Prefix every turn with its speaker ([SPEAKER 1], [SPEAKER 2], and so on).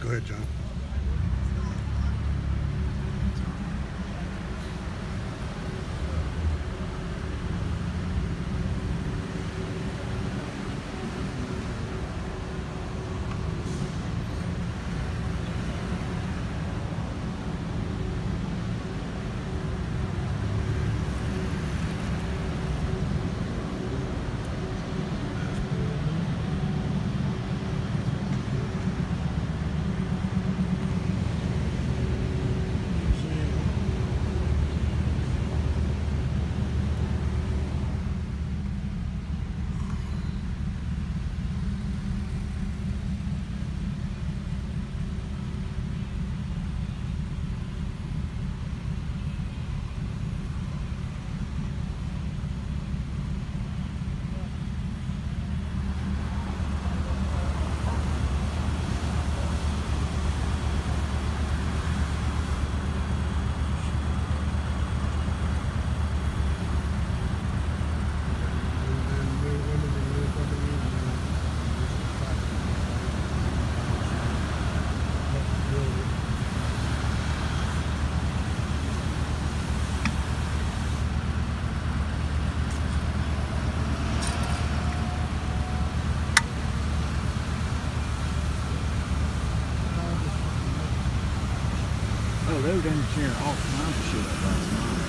[SPEAKER 1] Go ahead, John. Been tearing all kinds of shit last night.